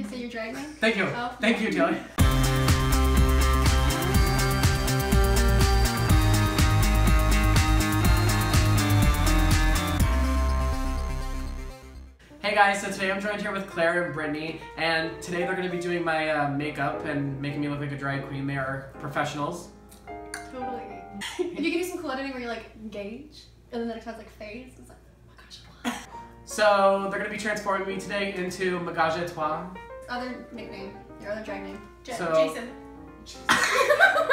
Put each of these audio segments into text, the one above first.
You say you're drag? Thank you. Oh. Thank you, Taylor. Hey guys, so today I'm joined here with Claire and Brittany, and today they're going to be doing my uh, makeup and making me look like a drag queen. They are professionals. Totally. if you can do some cool editing where you like gauge, and then the next one's like phase, it's like, oh my gosh. So they're going to be transforming me today into Magage à Toi. Other nickname, your other drag name. Ja- So- Jason.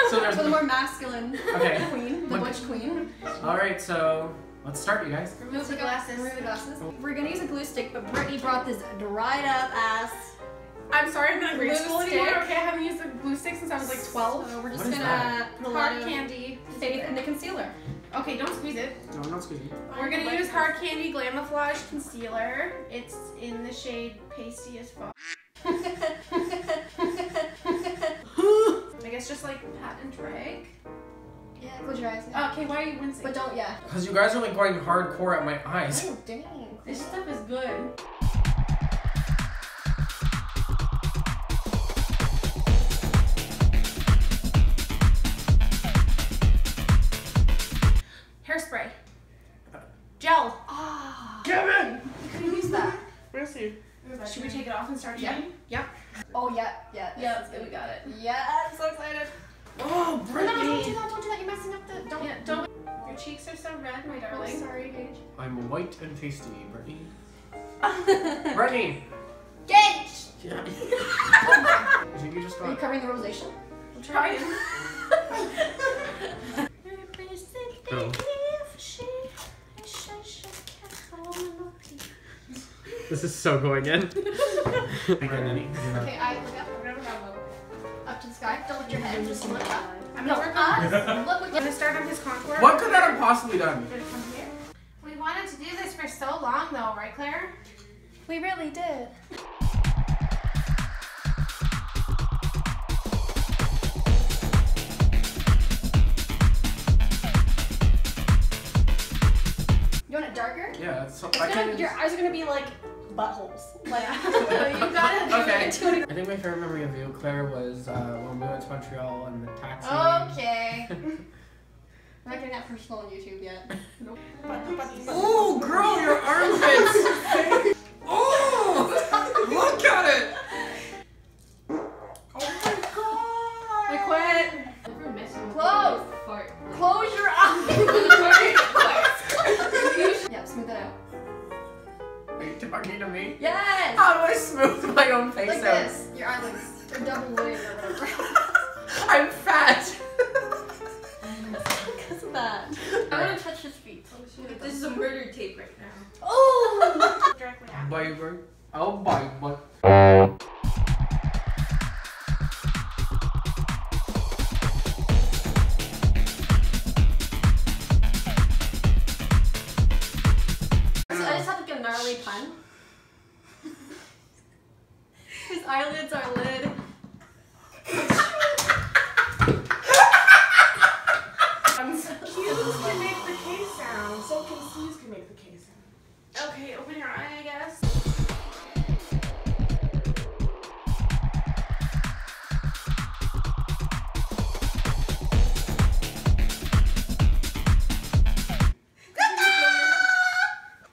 So there's For the more masculine Okay. queen, the Look- butch queen. Alright, so let's start, you guys. Remove the glasses. Remove the glasses. We're gonna use a glue stick, but Brittany brought this dried up ass. I'm sorry, I'm not in grade Glue school anymore. Okay, I haven't used a glue stick since I was like 12. So we're just gonna that? put a Hard candy. faith in the concealer. Okay, don't squeeze it. No, I'm not squeezy. We're gonna use Hard Candy Glamouflage Concealer. It's in the shade Pasty as fuck. I just like pat and drag. yeah, close your eyes. now. Okay, why are you wincing? But don't, yeah. Because you guys are like going hardcore at my eyes. Oh, dang. this stuff is good. Cheeks are so red, my Oh, darling. sorry, Paige. I'm white and tasty, Brittany. Brittany! Gage! Yeah. I think you just Are you covering the rosacea? I'm trying. Oh. This is so going in. Again, Okay, I look up. Up to the sky. Don't lift your head. Just look up. I'm No, gonna work us. on. Look I'm what gonna start on his contour. What could that have possibly done? Gonna come here. We wanted to do this for so long, though, right, Claire? We really did. You want it darker? Yeah, it's so, It's I gonna, your eyes are gonna be like buttholes. Like you gotta do it. I think my favorite memory of you, Claire, was uh, when we went to Montreal and the taxi. Okay. I'm not getting that personal on YouTube yet. Oh, girl, your armpits! talking to me? Yes. How do I smooth my own face Like out? this. Your eyelids. Or double wing or whatever. I'm fat. Because of that. I want to touch his feet. Oh, this is a murder tape right now. Oh! Directly at Bible. Oh, Bible. I had like a gnarly pun. His eyelids are lid. Confused can make the K sound. So confused can make the K sound. Okay, open your eye, I guess.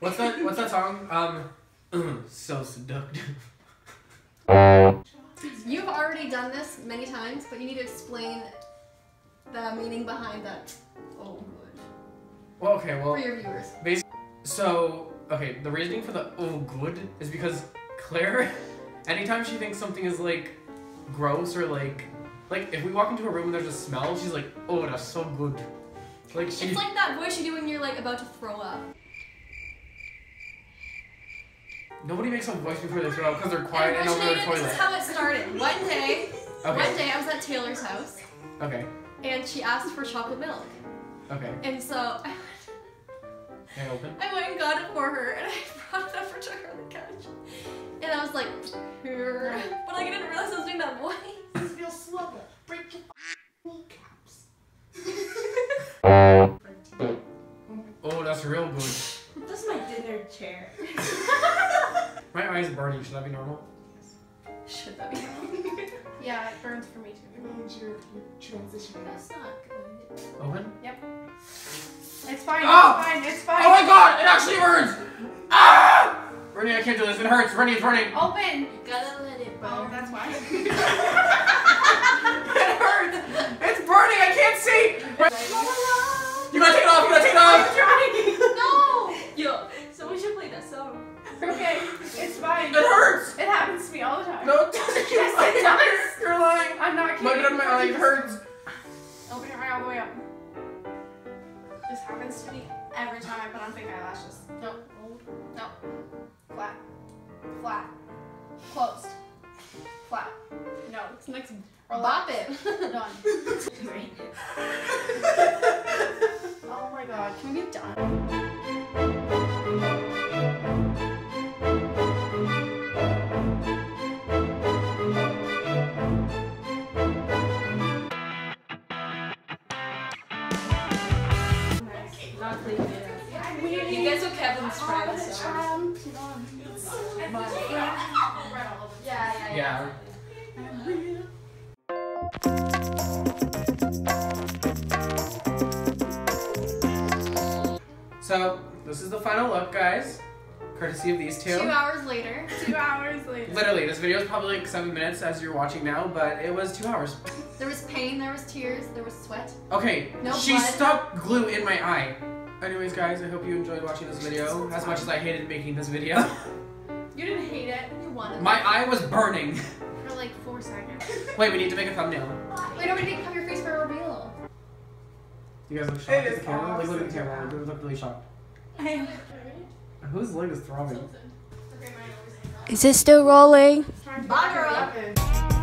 What's that? What's that song? Um, so seductive. You've already done this many times, but you need to explain the meaning behind that. Oh, good. Well, okay, well. For your viewers. Basically, so okay, the reasoning for the oh good is because Claire, anytime she thinks something is like gross or like, like if we walk into a room and there's a smell, she's like, oh, that's so good. Like she. It's like that voice you do when you're like about to throw up. Nobody makes a voice before they throw up because they're quiet and over the toilet. this is how it started. One day, one day I was at Taylor's house Okay. and she asked for chocolate milk. Okay. And so Can I open? I went and got it for her and I brought it over to her on the couch. And I was like, but like I didn't realize eyes burning. Should that be normal? Should that be wrong? Yeah, it burns for me too. Transition. That's not good. Open. It's fine. Oh! It's fine. It's fine. Oh my god, it actually burns! Ah! Rennie, I can't do this. It hurts. Rennie, it's running. Open. Gotta let it burn. Oh, that's why. It hurts. It's burning. I can't see. You gotta take it off. You gotta take it off. Okay, it's fine. It hurts. It happens to me all the time. No, it doesn't. You're Yes, lying. it does. You're lying. I'm not kidding. Look on my eye. It hurts. Open it right all the way up. This happens to me every time I put on fake eyelashes. No. No. Flat. Flat. Closed. Flat. No. It's next Relax. bop it. Done. oh my god. Can we get done? Not clean it. You guys are Kevin's friends, so. Yeah, yeah, Yeah. So this is the final look, guys. Courtesy of these two. Two hours later. Two hours later. Literally, this video is probably like seven minutes as you're watching now, but it was two hours. There was pain, there was tears, there was sweat. Okay, No she blood. stuck glue in my eye. Anyways, guys, I hope you enjoyed watching this video as much as I hated making this video. You didn't hate it You wanted my eye was burning. for like four seconds. Wait, we need to make a thumbnail. Wait, nobody didn't cover your face for a reveal. You guys look shocked at the camera? Like, look at the awesome. camera. Like, look really shocked. I Whose leg is throbbing? Okay, my nose. Is it still rolling? It's time to Bye, girl. your weapon.